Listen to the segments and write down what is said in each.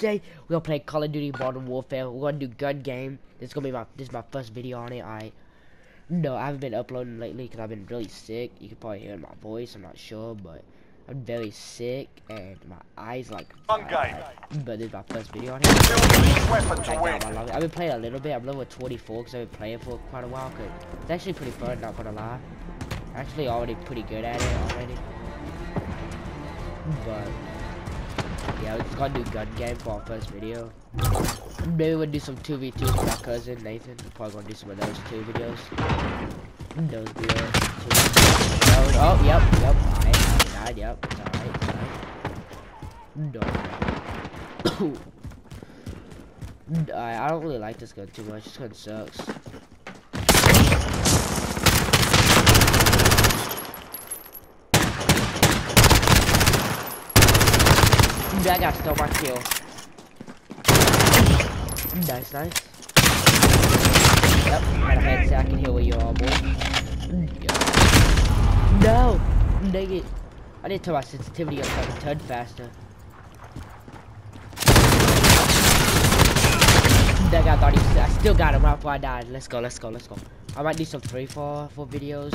today we're gonna play Call of Duty Modern Warfare. We're gonna do gun game. This is gonna be my this is my first video on it. I no, I haven't been uploading lately because I've been really sick. You can probably hear my voice. I'm not sure, but I'm very sick and my eyes like. Bad. But this is my first video on it. I've been playing a little bit. I'm level 24 because I've been playing for quite a while. Cause it's actually pretty fun. Not gonna lie. Actually, already pretty good at it already. But yeah, we're just gonna do gun game for our first video. Maybe we'll do some 2v2 with my cousin Nathan. We're probably gonna do some of those two videos. Those videos. Those, oh, yep, yep. I died, yep. It's alright, it's alright. No. I, I don't really like this gun too much. This gun sucks. I got still my kill. Nice, nice. Yep, got a headset. I can hear where you are, boy. No! Dang it. I need to turn my sensitivity up so I can turn faster. That guy thought he I still got him right before I died. Let's go, let's go, let's go. I might do some 3 4 for videos,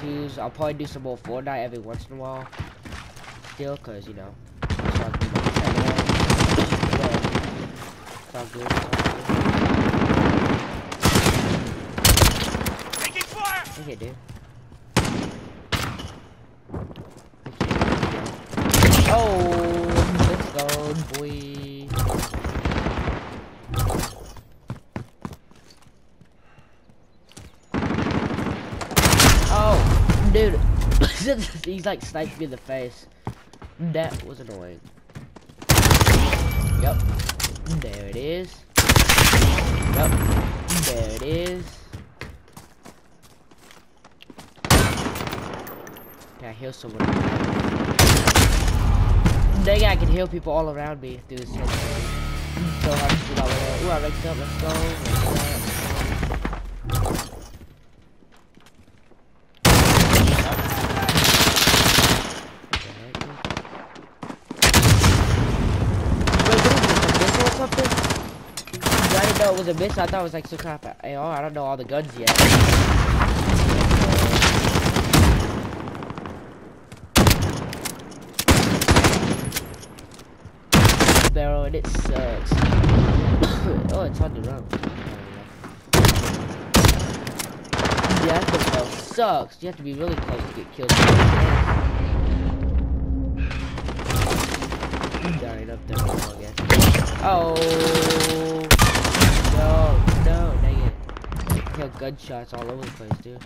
2s. I'll probably do some more Fortnite every once in a while. Still, cause you know. All good. Taking fire! Okay, dude. Oh, let's go, boy. Oh, dude. He's like sniped me in the face. That was annoying. Yep. There it is. Yep. There it is. Can I heal someone? Dang, I can heal people all around me through this. So to shoot all the way. Ooh, I ranked up. Let's go. Let's go. Know it was a miss. I thought it was like some kind of AR. I don't know all the guns yet. Barrel and it sucks. oh, it's hard to run. Yeah, that sucks. You have to be really close to get killed. Gunshots all over the place, dude.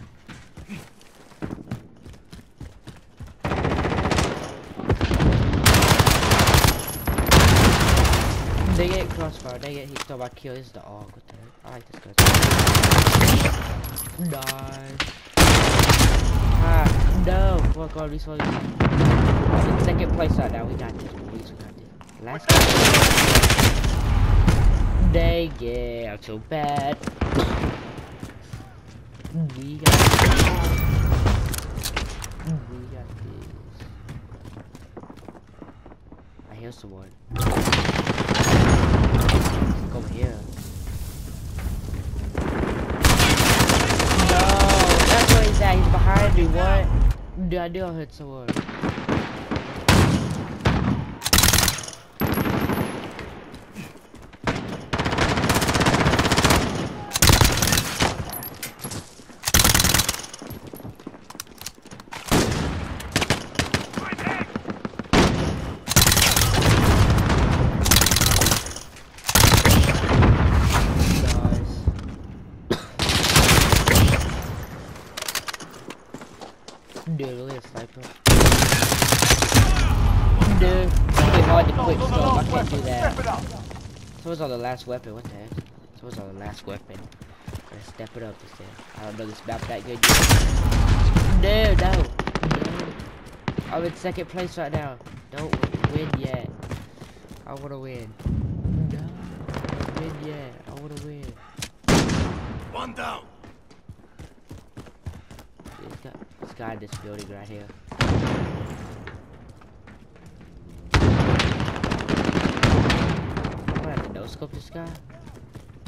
Dang it, crossfire, they get he stole my kill. This is the AUG, what the heck? I like this gun. Nice. Ah, no, fuck all these ones. In second place right now, we got this, we got this. Last it, I'm so bad. We got this. We got this. I hear someone. Come here. No, that's where he's at. He's behind me. What? Dude, I do. I heard someone. Dude, really a sniper. Dude, it's really hard to quit stuff. I can't do that. So what's on the last weapon? What the heck? So what's on the last weapon? Gotta step it up this thing. I don't know this map that good yet. No, no. No. I'm in second place right now. Don't win yet. I wanna win. No. Don't win yet. I wanna win. One down. This guy, this building right here. scope this guy.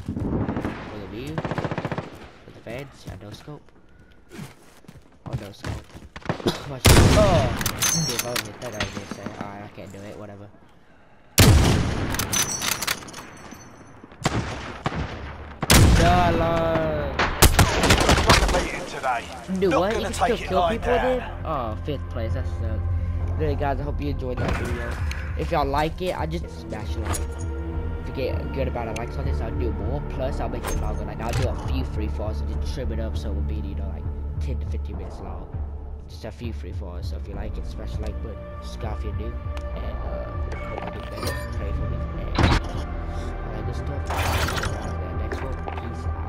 For the view. For the. Yeah, no scope. Oh, no scope. Oh! See if I would hit that, I gonna say. Alright, I can't do it. Whatever. Dollar. Defeated today. Do Not what? You can still kill people with it? Oh, fifth place. That sucks. Really, guys, I hope you enjoyed that video. If y'all like it, I just smash a like. If you get good about the likes on this, I'll do more. Plus, I'll make it longer. Like, I'll do a few free falls and just trim it up so it will be, you know, like 10 to 15 minutes long. Just a few free falls. So if you like it, smash the like button. Subscribe if you're new. And, uh, hope I do better. Pray for me. And all that good stuff. Next one. Peace out.